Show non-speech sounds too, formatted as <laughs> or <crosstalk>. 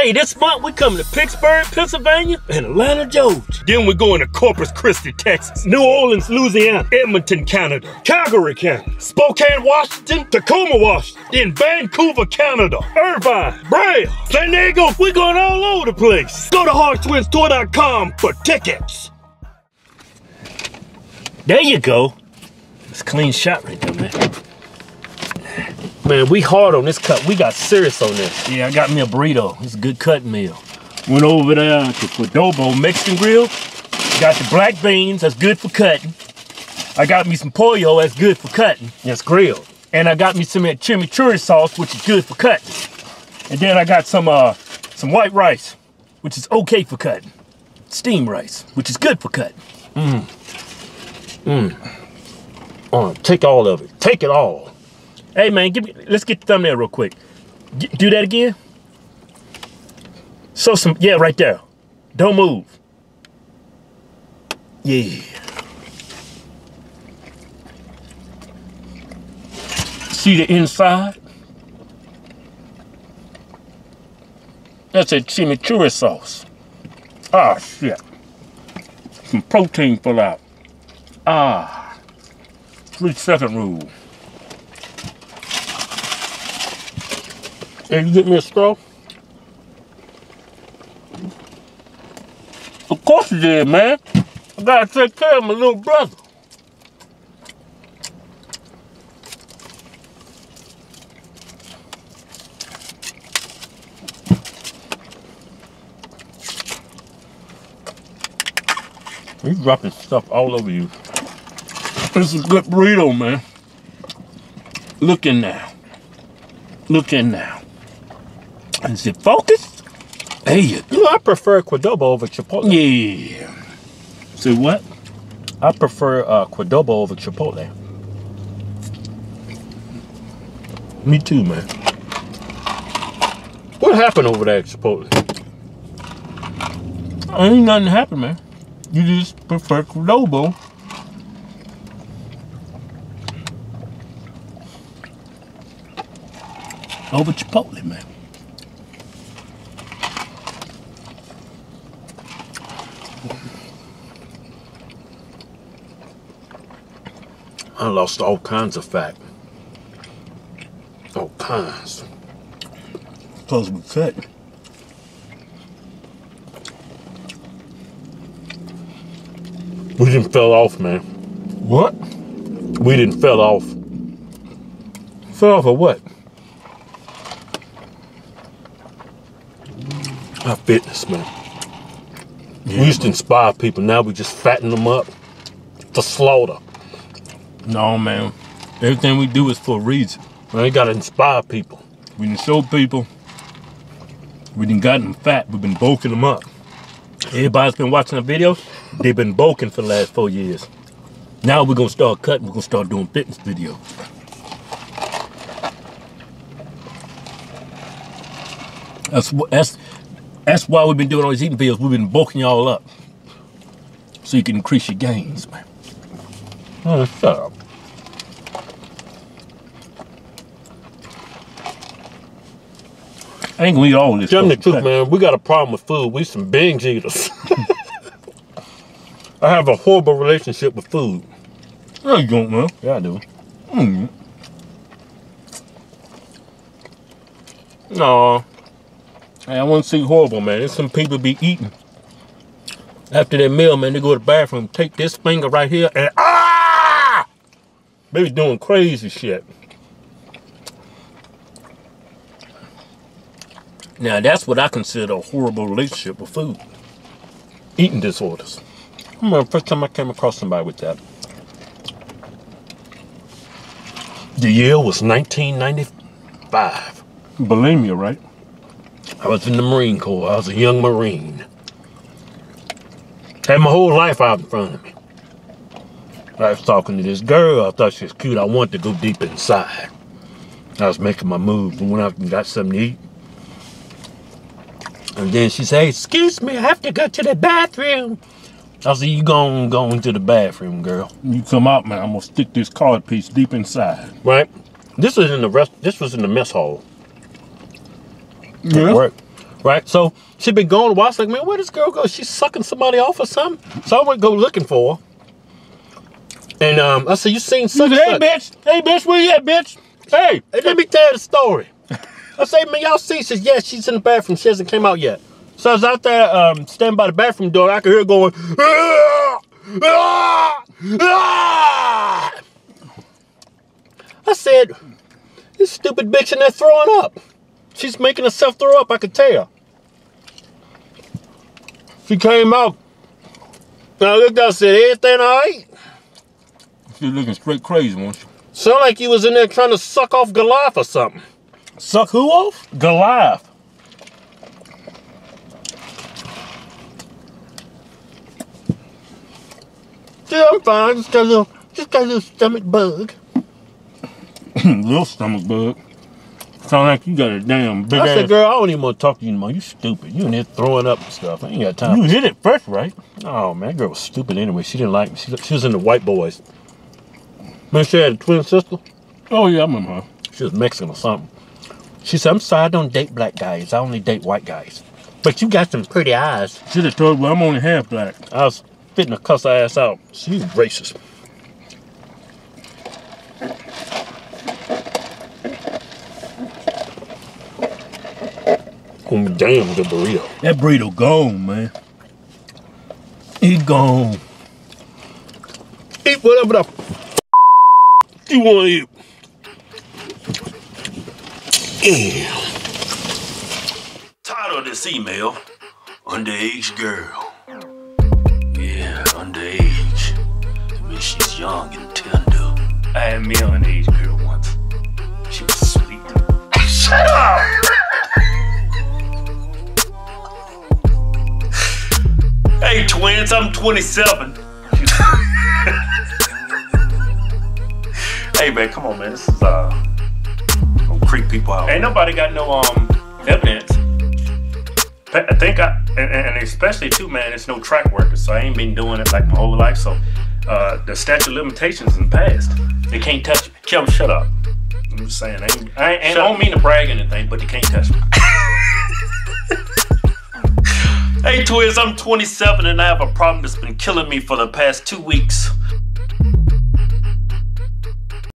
Hey, this month we coming to Pittsburgh, Pennsylvania, and Atlanta, Georgia. Then we're going to Corpus Christi, Texas, New Orleans, Louisiana, Edmonton, Canada, Calgary, Canada, Spokane, Washington, Tacoma, Washington, then Vancouver, Canada, Irvine, Brea, San Diego. We're going all over the place. Go to HodgetwinsTour.com for tickets. There you go. It's a clean shot right there, man. Man, we hard on this cut. We got serious on this. Yeah, I got me a burrito. It's a good cutting meal. Went over there to Qdoba Mexican Grill. Got the black beans. That's good for cutting. I got me some pollo. That's good for cutting. That's grilled. And I got me some chimichurri sauce, which is good for cutting. And then I got some uh some white rice, which is okay for cutting. Steam rice, which is good for cutting. Mmm. Mmm. Uh, take all of it. Take it all. Hey man, give me. Let's get the thumbnail real quick. G do that again. So some. Yeah, right there. Don't move. Yeah. See the inside? That's a chimichurri sauce. Ah, shit. Some protein full out. Ah. Three second rule. Hey, you get me a straw? Of course you did, man. I gotta take care of my little brother. He's dropping stuff all over you. This is a good burrito, man. Look in now. Look in now. Is it focused? Hey, you know, I prefer Qdoba over Chipotle. Yeah. See what? I prefer uh, over Chipotle. Me too, man. What happened over there at Chipotle? Ain't nothing happen, man. You just prefer Qdoba. Over Chipotle, man. I lost all kinds of fat. All kinds. Cause we cut. We didn't fell off, man. What? We didn't fell off. Fell off of what? Our fitness, man. Yeah, we used to inspire people. Now we just fatten them up for slaughter. No, man. Everything we do is for a reason. You gotta inspire people. We done show people. We done got them fat. We've been bulking them up. Everybody's been watching the videos. They've been bulking for the last four years. Now we're gonna start cutting. We're gonna start doing fitness videos. That's that's that's why we've been doing all these eating videos. We've been bulking y'all up, so you can increase your gains, man. Oh, shut up. I think we eat all this. Tell me the truth, man. We got a problem with food. We some binge eaters. <laughs> I have a horrible relationship with food. No, you don't, man. Yeah, I do. Mm. No. Hey, I want to see horrible, man. There's some people be eating. After their meal, man, they go to the bathroom, take this finger right here, and ah! They be doing crazy shit. Now that's what I consider a horrible relationship with food. Eating disorders. I remember the first time I came across somebody with that. The year was 1995. Bulimia, right? I was in the Marine Corps. I was a young Marine. Had my whole life out in front of me. I was talking to this girl. I thought she was cute. I wanted to go deep inside. I was making my move. and went out and got something to eat. And then she said, excuse me, I have to go to the bathroom. I said, you go, go into the bathroom, girl. You come out, man. I'm gonna stick this card piece deep inside. Right? This was in the rest. This was in the mess hall. Yeah. work. Right? So she been gone a while. I was like, man, where this girl go? She's sucking somebody off or something. So I went go looking for her. And um, I said, you seen such Hey, bitch. Hey, bitch, where you at, bitch? Hey. Hey, let me tell you the story. I say, man, y'all see? She says, yeah, she's in the bathroom. She hasn't came out yet. So I was out there um, standing by the bathroom door. I could hear her going, "Ah! Ah! Ah!" I said, this stupid bitch in there throwing up. She's making herself throw up, I could tell. She came out. And I looked out and said, everything all right? She's looking straight crazy, won't she? Sound like you was in there trying to suck off Goliath or something. Suck who off? Goliath. Yeah, I'm fine. Just got a little, just got a little stomach bug. <clears throat> Little stomach bug. Sound like you got a damn big I ass. said, girl, I don't even want to talk to you anymore. You stupid. You in there throwing up and stuff. I ain't got time. you hit it first, right? Oh man, that girl was stupid anyway. She didn't like me. She, she was in the white boys. Man, she had a twin sister. Oh yeah, I remember her. She was Mexican or something. She said, I'm sorry, I don't date black guys. I only date white guys. But you got some pretty eyes. Should have told me I'm only half black. I was fitting to cuss her ass out. She's racist. Oh, damn, the burrito. That burrito gone, man. He gone. Eat whatever the you want to eat. Title of this email Underage Girl. Yeah, underage. I mean, she's young and tender. I had me an underage girl once. She was sweet. Shut up! hey, twins, I'm 27. Hey, man, come on, man. This is, uh, gonna creep people out. Ain't nobody got no, um, evidence. I think I, and, and especially too, man, it's no track worker, so I ain't been doing it like my whole life. So uh, the statute of limitations in the past, they can't touch me. Kim, shut up. I'm just saying, I, ain't, I, ain't, I don't mean to brag or anything, but they can't touch me. <laughs> hey, twins, I'm 27 and I have a problem that's been killing me for the past two weeks.